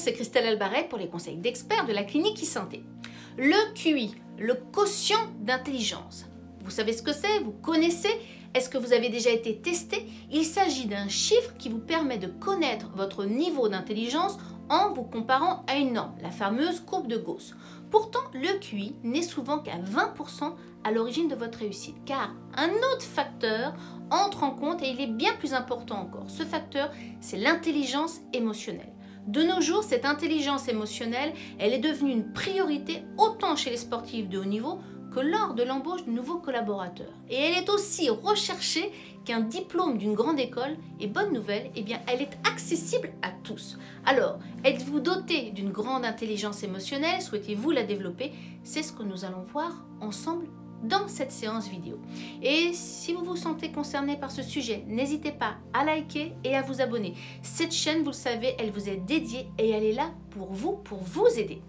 c'est Christelle Albaret pour les conseils d'experts de la clinique e-santé. Le QI, le quotient d'intelligence. Vous savez ce que c'est Vous connaissez Est-ce que vous avez déjà été testé? Il s'agit d'un chiffre qui vous permet de connaître votre niveau d'intelligence en vous comparant à une norme, la fameuse courbe de Gauss. Pourtant, le QI n'est souvent qu'à 20% à l'origine de votre réussite, car un autre facteur entre en compte et il est bien plus important encore. Ce facteur, c'est l'intelligence émotionnelle. De nos jours, cette intelligence émotionnelle, elle est devenue une priorité autant chez les sportifs de haut niveau que lors de l'embauche de nouveaux collaborateurs. Et elle est aussi recherchée qu'un diplôme d'une grande école. Et bonne nouvelle, eh elle est accessible à tous. Alors, êtes-vous doté d'une grande intelligence émotionnelle? Souhaitez-vous la développer? C'est ce que nous allons voir ensemble dans cette séance vidéo. Et si vous vous sentez concerné par ce sujet, n'hésitez pas à liker et à vous abonner. Cette chaîne, vous le savez, elle vous est dédiée et elle est là pour vous, pour vous aider.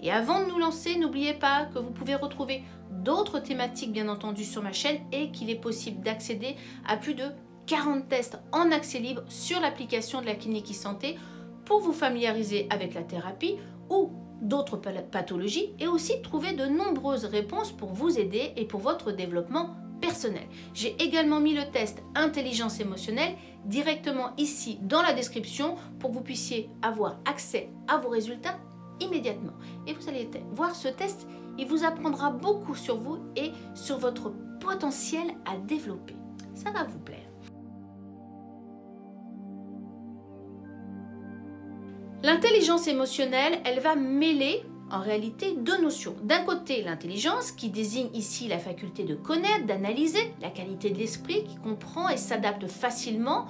Et avant de nous lancer, n'oubliez pas que vous pouvez retrouver d'autres thématiques bien entendu sur ma chaîne et qu'il est possible d'accéder à plus de 40 tests en accès libre sur l'application de la clinique e-santé pour vous familiariser avec la thérapie ou d'autres pathologies et aussi trouver de nombreuses réponses pour vous aider et pour votre développement personnel. J'ai également mis le test intelligence émotionnelle directement ici dans la description pour que vous puissiez avoir accès à vos résultats immédiatement. Et vous allez voir ce test, il vous apprendra beaucoup sur vous et sur votre potentiel à développer. Ça va vous plaire. L'intelligence émotionnelle, elle va mêler en réalité deux notions. D'un côté, l'intelligence qui désigne ici la faculté de connaître, d'analyser, la qualité de l'esprit qui comprend et s'adapte facilement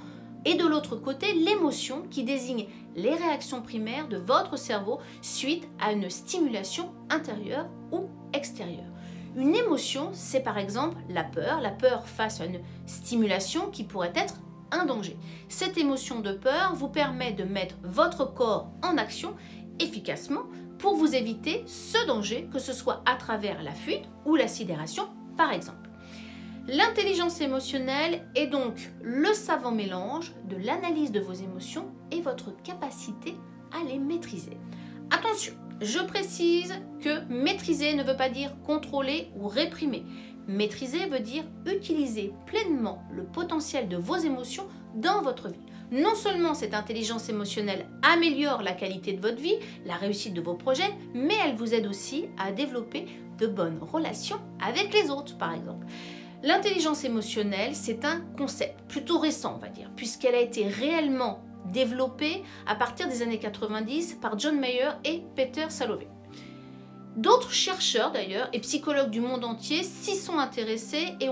et de l'autre côté l'émotion qui désigne les réactions primaires de votre cerveau suite à une stimulation intérieure ou extérieure. Une émotion, c'est par exemple la peur, la peur face à une stimulation qui pourrait être danger. Cette émotion de peur vous permet de mettre votre corps en action efficacement pour vous éviter ce danger, que ce soit à travers la fuite ou la sidération par exemple. L'intelligence émotionnelle est donc le savant mélange de l'analyse de vos émotions et votre capacité à les maîtriser. Attention, je précise que maîtriser ne veut pas dire contrôler ou réprimer. Maîtriser veut dire utiliser pleinement le potentiel de vos émotions dans votre vie. Non seulement cette intelligence émotionnelle améliore la qualité de votre vie, la réussite de vos projets, mais elle vous aide aussi à développer de bonnes relations avec les autres, par exemple. L'intelligence émotionnelle, c'est un concept plutôt récent, on va dire, puisqu'elle a été réellement développée à partir des années 90 par John Mayer et Peter Salovey. D'autres chercheurs d'ailleurs et psychologues du monde entier s'y sont intéressés et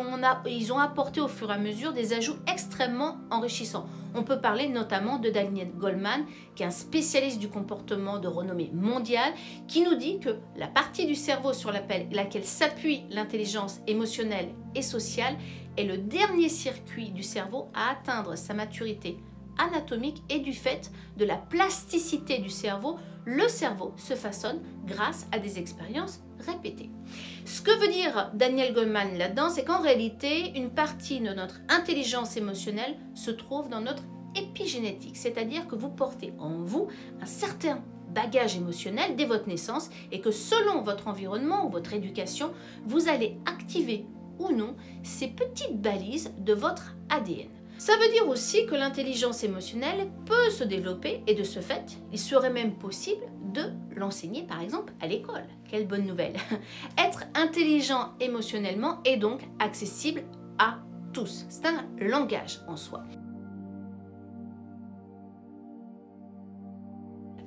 ils ont apporté au fur et à mesure des ajouts extrêmement enrichissants. On peut parler notamment de Daniel Goldman, qui est un spécialiste du comportement de renommée mondiale, qui nous dit que la partie du cerveau sur laquelle s'appuie l'intelligence émotionnelle et sociale est le dernier circuit du cerveau à atteindre sa maturité anatomique et du fait de la plasticité du cerveau, le cerveau se façonne grâce à des expériences répétées. Ce que veut dire Daniel Goleman là-dedans, c'est qu'en réalité, une partie de notre intelligence émotionnelle se trouve dans notre épigénétique, c'est-à-dire que vous portez en vous un certain bagage émotionnel dès votre naissance et que selon votre environnement ou votre éducation, vous allez activer ou non ces petites balises de votre ADN. Ça veut dire aussi que l'intelligence émotionnelle peut se développer et de ce fait, il serait même possible de l'enseigner par exemple à l'école. Quelle bonne nouvelle Être intelligent émotionnellement est donc accessible à tous. C'est un langage en soi.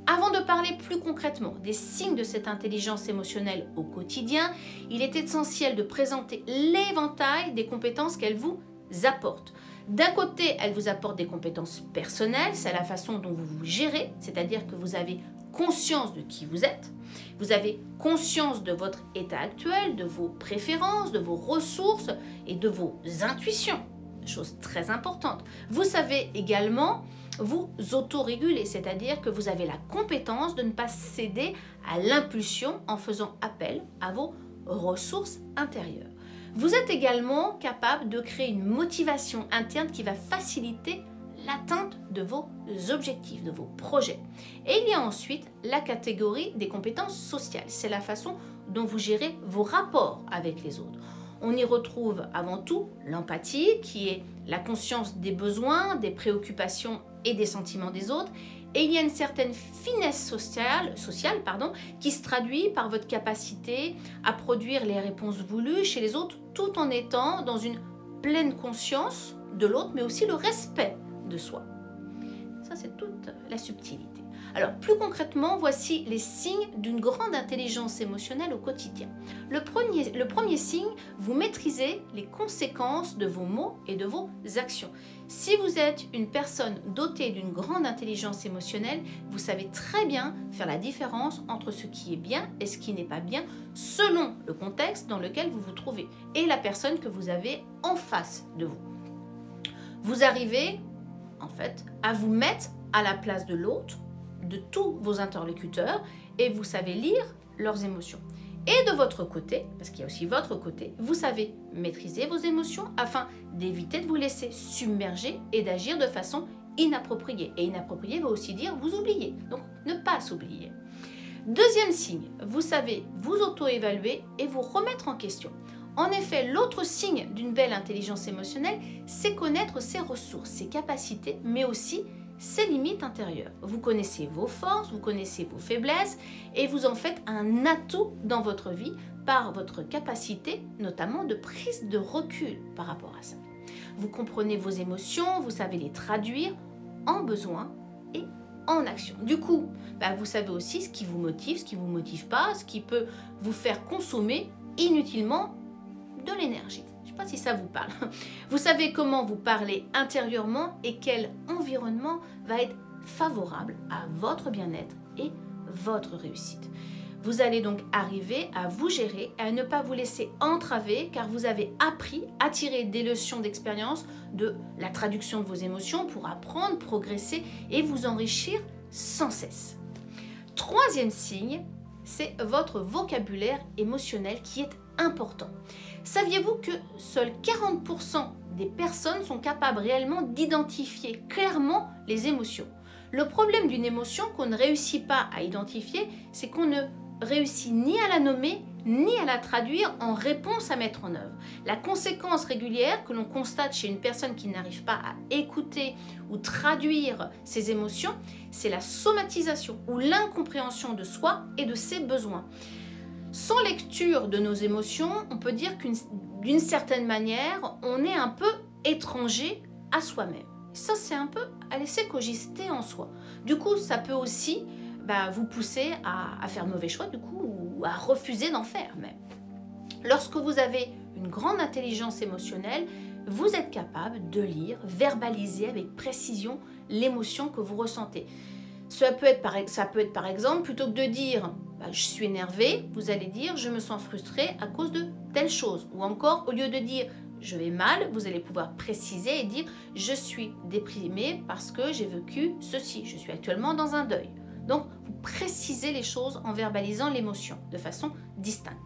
Avant de parler plus concrètement des signes de cette intelligence émotionnelle au quotidien, il est essentiel de présenter l'éventail des compétences qu'elle vous apporte. D'un côté, elle vous apporte des compétences personnelles, c'est la façon dont vous vous gérez, c'est-à-dire que vous avez conscience de qui vous êtes, vous avez conscience de votre état actuel, de vos préférences, de vos ressources et de vos intuitions, chose très importante. Vous savez également vous autoréguler, c'est-à-dire que vous avez la compétence de ne pas céder à l'impulsion en faisant appel à vos ressources intérieures. Vous êtes également capable de créer une motivation interne qui va faciliter l'atteinte de vos objectifs, de vos projets. Et il y a ensuite la catégorie des compétences sociales. C'est la façon dont vous gérez vos rapports avec les autres. On y retrouve avant tout l'empathie, qui est la conscience des besoins, des préoccupations et des sentiments des autres. Et il y a une certaine finesse sociale, sociale pardon, qui se traduit par votre capacité à produire les réponses voulues chez les autres tout en étant dans une pleine conscience de l'autre, mais aussi le respect de soi. Ça, c'est toute la subtilité. Alors, plus concrètement, voici les signes d'une grande intelligence émotionnelle au quotidien. Le premier, signe, vous maîtrisez les conséquences de vos mots et de vos actions. Si vous êtes une personne dotée d'une grande intelligence émotionnelle, vous savez très bien faire la différence entre ce qui est bien et ce qui n'est pas bien selon le contexte dans lequel vous vous trouvez et la personne que vous avez en face de vous. Vous arrivez en fait, à vous mettre à la place de l'autre, de tous vos interlocuteurs, et vous savez lire leurs émotions. Et de votre côté, parce qu'il y a aussi votre côté, vous savez maîtriser vos émotions afin d'éviter de vous laisser submerger et d'agir de façon inappropriée. Et inappropriée veut aussi dire vous oublier. Donc ne pas s'oublier. Deuxième signe, vous savez vous auto-évaluer et vous remettre en question. En effet, l'autre signe d'une belle intelligence émotionnelle, c'est connaître ses ressources, ses capacités, mais aussi ses limites intérieures. Vous connaissez vos forces, vous connaissez vos faiblesses et vous en faites un atout dans votre vie par votre capacité notamment de prise de recul par rapport à ça. Vous comprenez vos émotions, vous savez les traduire en besoin et en action. Du coup, bah, vous savez aussi ce qui vous motive, ce qui ne vous motive pas, ce qui peut vous faire consommer inutilement de l'énergie. Sais pas si ça vous parle. Vous savez comment vous parlez intérieurement et quel environnement va être favorable à votre bien-être et votre réussite. Vous allez donc arriver à vous gérer, à ne pas vous laisser entraver car vous avez appris à tirer des leçons d'expérience de la traduction de vos émotions pour apprendre, progresser et vous enrichir sans cesse. Troisième signe, c'est votre vocabulaire émotionnel qui est important. Saviez-vous que seuls 40% des personnes sont capables réellement d'identifier clairement les émotions? Le problème d'une émotion qu'on ne réussit pas à identifier, c'est qu'on ne réussit ni à la nommer ni à la traduire en réponse à mettre en œuvre. La conséquence régulière que l'on constate chez une personne qui n'arrive pas à écouter ou traduire ses émotions, c'est la somatisation ou l'incompréhension de soi et de ses besoins. Sans lecture de nos émotions, on peut dire qu'une certaine manière, on est un peu étranger à soi-même. Ça, c'est un peu à laisser cogister en soi. Du coup, ça peut aussi bah, vous pousser à, faire mauvais choix, du coup, ou à refuser d'en faire même. Lorsque vous avez une grande intelligence émotionnelle, vous êtes capable de lire, verbaliser avec précision l'émotion que vous ressentez. Ça peut être par exemple, plutôt que de dire bah, je suis énervé, vous allez dire je me sens frustré à cause de telle chose. Ou encore, au lieu de dire je vais mal, vous allez pouvoir préciser et dire je suis déprimé parce que j'ai vécu ceci, je suis actuellement dans un deuil. Donc, vous précisez les choses en verbalisant l'émotion de façon distincte.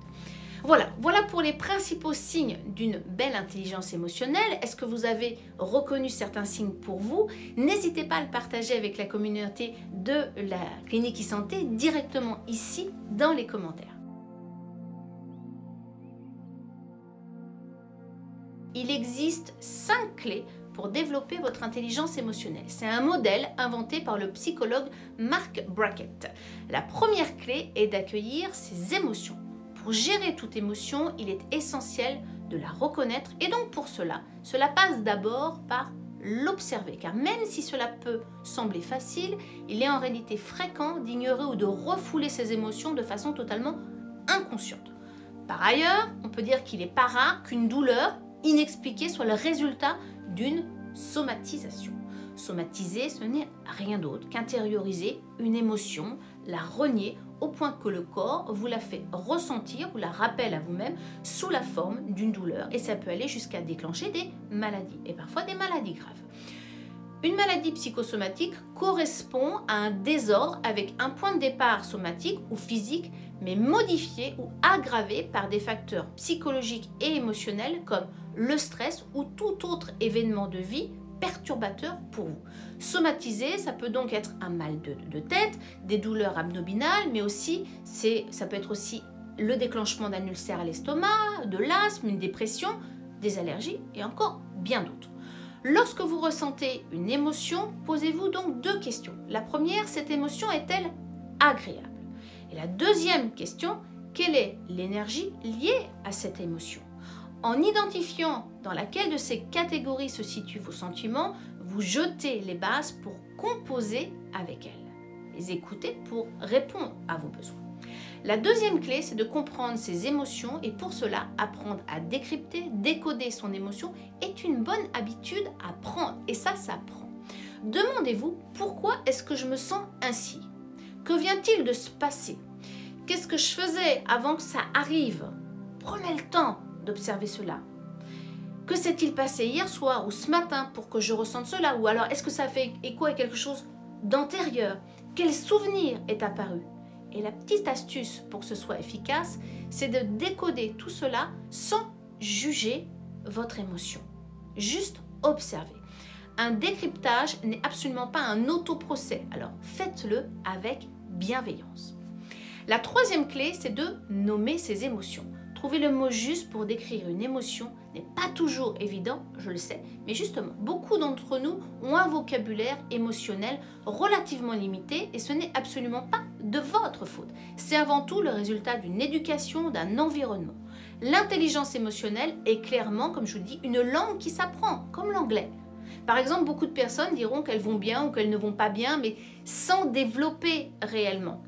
Voilà, voilà pour les principaux signes d'une belle intelligence émotionnelle. Est-ce que vous avez reconnu certains signes pour vous? N'hésitez pas à le partager avec la communauté de la clinique e-santé directement ici dans les commentaires. Il existe cinq clés pour développer votre intelligence émotionnelle. C'est un modèle inventé par le psychologue Mark Brackett. La première clé est d'accueillir ses émotions pour gérer toute émotion, il est essentiel de la reconnaître et donc pour cela, cela passe d'abord par l'observer, car même si cela peut sembler facile, il est en réalité fréquent d'ignorer ou de refouler ses émotions de façon totalement inconsciente. Par ailleurs, on peut dire qu'il est pas rare qu'une douleur inexpliquée soit le résultat d'une somatisation. Somatiser, ce n'est rien d'autre qu'intérioriser une émotion, la renier au point que le corps vous la fait ressentir, vous la rappelle à vous-même sous la forme d'une douleur et ça peut aller jusqu'à déclencher des maladies et parfois des maladies graves. Une maladie psychosomatique correspond à un désordre avec un point de départ somatique ou physique mais modifiée ou aggravée par des facteurs psychologiques et émotionnels comme le stress ou tout autre événement de vie perturbateur pour vous. Somatisé, ça peut donc être un mal de, tête, des douleurs abdominales, mais aussi ça peut être aussi le déclenchement d'un ulcère à l'estomac, de l'asthme, une dépression, des allergies et encore bien d'autres. Lorsque vous ressentez une émotion, posez-vous donc deux questions. La première, cette émotion est-elle agréable? Et la deuxième question, quelle est l'énergie liée à cette émotion? En identifiant dans laquelle de ces catégories se situent vos sentiments, vous jetez les bases pour composer avec elles, les écouter pour répondre à vos besoins. La deuxième clé, c'est de comprendre ses émotions et pour cela, apprendre à décrypter, décoder son émotion est une bonne habitude à prendre et ça s'apprend. Demandez-vous pourquoi est-ce que je me sens ainsi? Que vient-il de se passer? Qu'est-ce que je faisais avant que ça arrive? Prenez le temps d'observer cela. Que s'est-il passé hier soir ou ce matin pour que je ressente cela? Ou alors est-ce que ça fait écho à quelque chose d'antérieur? Quel souvenir est apparu? Et la petite astuce pour que ce soit efficace, c'est de décoder tout cela sans juger votre émotion. Juste observer. Un décryptage n'est absolument pas un autoprocès, alors faites-le avec bienveillance. La troisième clé, c'est de nommer ses émotions. Trouver le mot juste pour décrire une émotion n'est pas toujours évident, je le sais, mais justement, beaucoup d'entre nous ont un vocabulaire émotionnel relativement limité et ce n'est absolument pas de votre faute. C'est avant tout le résultat d'une éducation, d'un environnement. L'intelligence émotionnelle est clairement, comme je vous dis, une langue qui s'apprend, comme l'anglais. Par exemple, beaucoup de personnes diront qu'elles vont bien ou qu'elles ne vont pas bien, mais sans développer réellement.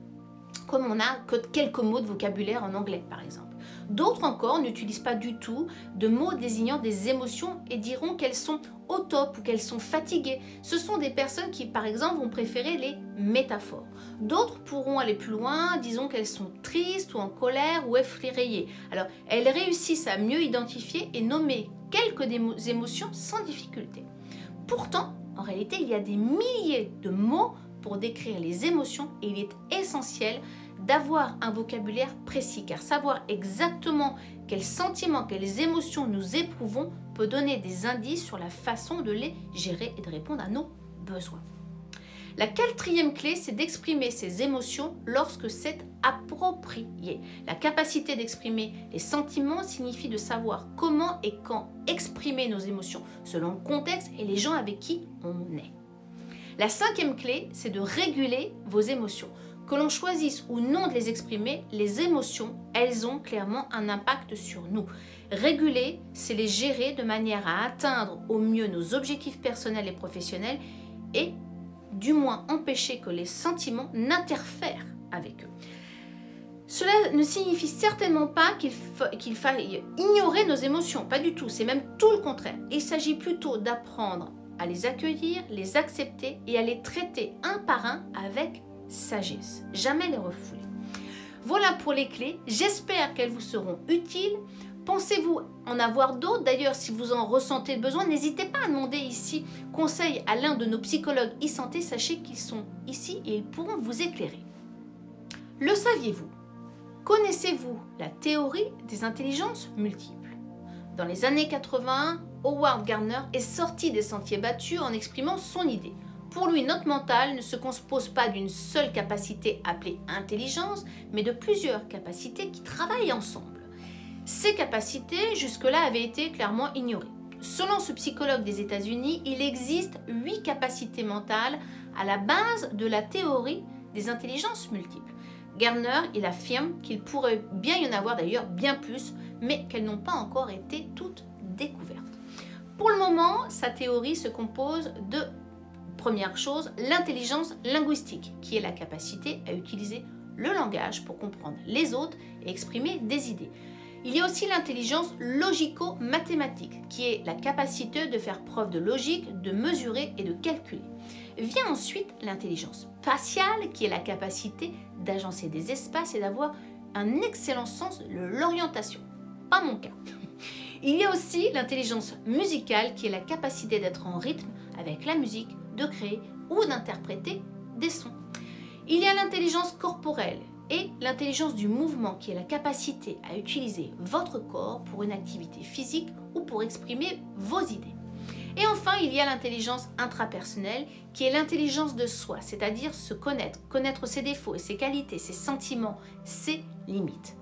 Comme on a quelques mots de vocabulaire en anglais, par exemple. D'autres encore n'utilisent pas du tout de mots désignant des émotions et diront qu'elles sont au top ou qu'elles sont fatiguées. Ce sont des personnes qui, par exemple, vont préférer les métaphores. D'autres pourront aller plus loin, disons qu'elles sont tristes ou en colère ou effrayées. Alors, elles réussissent à mieux identifier et nommer quelques émotions sans difficulté. Pourtant, en réalité, il y a des milliers de mots pour décrire les émotions et il est essentiel d'avoir un vocabulaire précis, car savoir exactement quels sentiments, quelles émotions nous éprouvons peut donner des indices sur la façon de les gérer et de répondre à nos besoins. La quatrième clé, c'est d'exprimer ses émotions lorsque c'est approprié. La capacité d'exprimer les sentiments signifie de savoir comment et quand exprimer nos émotions selon le contexte et les gens avec qui on est. La cinquième clé, c'est de réguler vos émotions. Que l'on choisisse ou non de les exprimer, les émotions, elles ont clairement un impact sur nous. Réguler, c'est les gérer de manière à atteindre au mieux nos objectifs personnels et professionnels et du moins empêcher que les sentiments n'interfèrent avec eux. Cela ne signifie certainement pas qu'il faille ignorer nos émotions, pas du tout, c'est même tout le contraire. Il s'agit plutôt d'apprendre à les accueillir, les accepter et à les traiter un par un avec sagesse. Jamais les refouler. Voilà pour les clés. J'espère qu'elles vous seront utiles. Pensez-vous en avoir d'autres? D'ailleurs, si vous en ressentez besoin, n'hésitez pas à demander ici conseil à l'un de nos psychologues e-santé. Sachez qu'ils sont ici et ils pourront vous éclairer. Le saviez-vous? Connaissez-vous la théorie des intelligences multiples? Dans les années 80, Howard Gardner est sorti des sentiers battus en exprimant son idée. Pour lui, notre mental ne se compose pas d'une seule capacité appelée intelligence, mais de plusieurs capacités qui travaillent ensemble. Ces capacités, jusque-là, avaient été clairement ignorées. Selon ce psychologue des États-Unis, il existe huit capacités mentales à la base de la théorie des intelligences multiples. Gardner, il affirme qu'il pourrait bien y en avoir d'ailleurs bien plus, mais qu'elles n'ont pas encore été toutes découvertes. Pour le moment, sa théorie se compose de Première chose, l'intelligence linguistique, qui est la capacité à utiliser le langage pour comprendre les autres et exprimer des idées. Il y a aussi l'intelligence logico-mathématique, qui est la capacité de faire preuve de logique, de mesurer et de calculer. Vient ensuite l'intelligence spatiale, qui est la capacité d'agencer des espaces et d'avoir un excellent sens de l'orientation. Pas mon cas. Il y a aussi l'intelligence musicale, qui est la capacité d'être en rythme avec la musique, de créer ou d'interpréter des sons. Il y a l'intelligence corporelle et l'intelligence du mouvement qui est la capacité à utiliser votre corps pour une activité physique ou pour exprimer vos idées. Et enfin, il y a l'intelligence intrapersonnelle qui est l'intelligence de soi, c'est-à-dire se connaître, connaître ses défauts et ses qualités, ses sentiments, ses limites.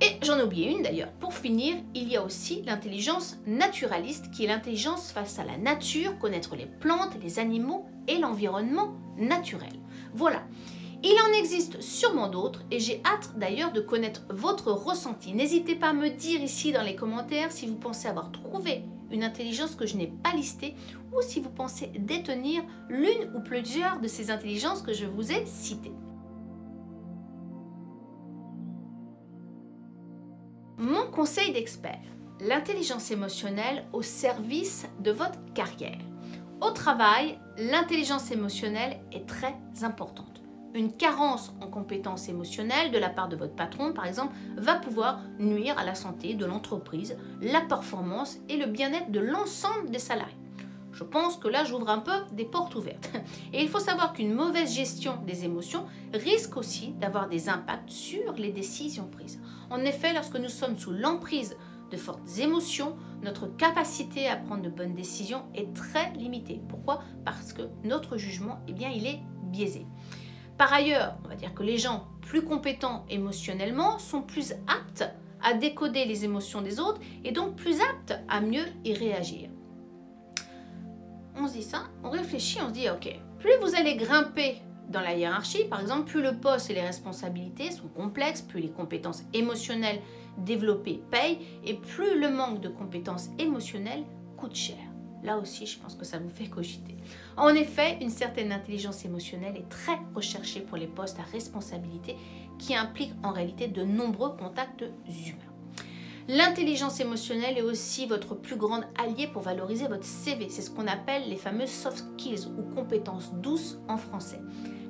Et j'en ai oublié une d'ailleurs. Pour finir, il y a aussi l'intelligence naturaliste qui est l'intelligence face à la nature, connaître les plantes, les animaux et l'environnement naturel. Voilà. Il en existe sûrement d'autres et j'ai hâte d'ailleurs de connaître votre ressenti. N'hésitez pas à me dire ici dans les commentaires si vous pensez avoir trouvé une intelligence que je n'ai pas listée ou si vous pensez détenir l'une ou plusieurs de ces intelligences que je vous ai citées. Conseil d'expert, l'intelligence émotionnelle au service de votre carrière. Au travail, l'intelligence émotionnelle est très importante. Une carence en compétences émotionnelles de la part de votre patron, par exemple, va pouvoir nuire à la santé de l'entreprise, la performance et le bien-être de l'ensemble des salariés. Je pense que là, j'ouvre un peu des portes ouvertes. Et il faut savoir qu'une mauvaise gestion des émotions risque aussi d'avoir des impacts sur les décisions prises. En effet, lorsque nous sommes sous l'emprise de fortes émotions, notre capacité à prendre de bonnes décisions est très limitée. Pourquoi? Parce que notre jugement, eh bien, il est biaisé. Par ailleurs, on va dire que les gens plus compétents émotionnellement sont plus aptes à décoder les émotions des autres et donc plus aptes à mieux y réagir. On se dit ça, on réfléchit, on se dit ok, plus vous allez grimper dans la hiérarchie, par exemple, plus le poste et les responsabilités sont complexes, plus les compétences émotionnelles développées payent et plus le manque de compétences émotionnelles coûte cher. Là aussi, je pense que ça vous fait cogiter. En effet, une certaine intelligence émotionnelle est très recherchée pour les postes à responsabilité qui impliquent en réalité de nombreux contacts humains. L'intelligence émotionnelle est aussi votre plus grande allié pour valoriser votre CV. C'est ce qu'on appelle les fameux soft skills ou compétences douces en français.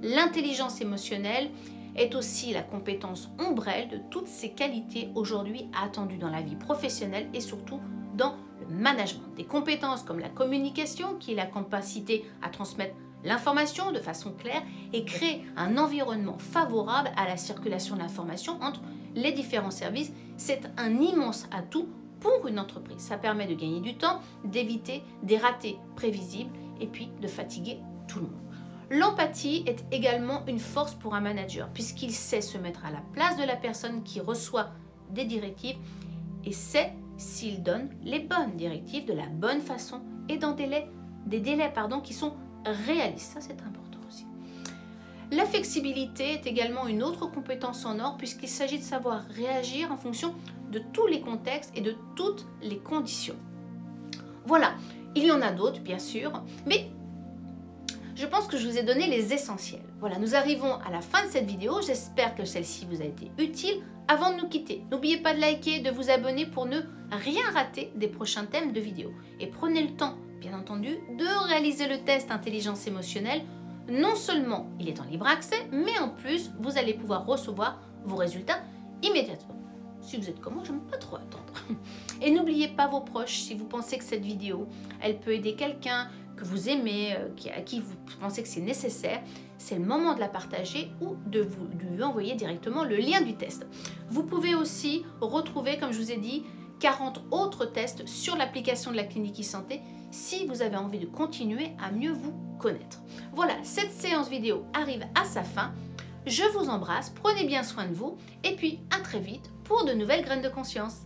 L'intelligence émotionnelle est aussi la compétence ombrelle de toutes ces qualités aujourd'hui attendues dans la vie professionnelle et surtout dans le management. Des compétences comme la communication, qui est la capacité à transmettre l'information de façon claire et créer un environnement favorable à la circulation de l'information entre les différents services, c'est un immense atout pour une entreprise. Ça permet de gagner du temps, d'éviter des ratés prévisibles et puis de fatiguer tout le monde. L'empathie est également une force pour un manager puisqu'il sait se mettre à la place de la personne qui reçoit des directives et sait s'il donne les bonnes directives de la bonne façon et dans des délais, des délais pardon, qui sont réalistes. Ça, c'est important. La flexibilité est également une autre compétence en or puisqu'il s'agit de savoir réagir en fonction de tous les contextes et de toutes les conditions. Voilà, il y en a d'autres bien sûr, mais je pense que je vous ai donné les essentiels. Voilà, nous arrivons à la fin de cette vidéo. J'espère que celle-ci vous a été utile. Avant de nous quitter, n'oubliez pas de liker, de vous abonner pour ne rien rater des prochains thèmes de vidéos. Et prenez le temps, bien entendu, de réaliser le test intelligence émotionnelle non seulement il est en libre accès, mais en plus, vous allez pouvoir recevoir vos résultats immédiatement. Si vous êtes comme moi, j'aime pas trop attendre. Et n'oubliez pas vos proches si vous pensez que cette vidéo, elle peut aider quelqu'un que vous aimez, euh, à qui vous pensez que c'est nécessaire. C'est le moment de la partager ou de, vous, lui envoyer directement le lien du test. Vous pouvez aussi retrouver, comme je vous ai dit, 40 autres tests sur l'application de la clinique e-santé si vous avez envie de continuer à mieux vous connaître. Voilà, cette séance vidéo arrive à sa fin. Je vous embrasse, prenez bien soin de vous et puis à très vite pour de nouvelles graines de conscience.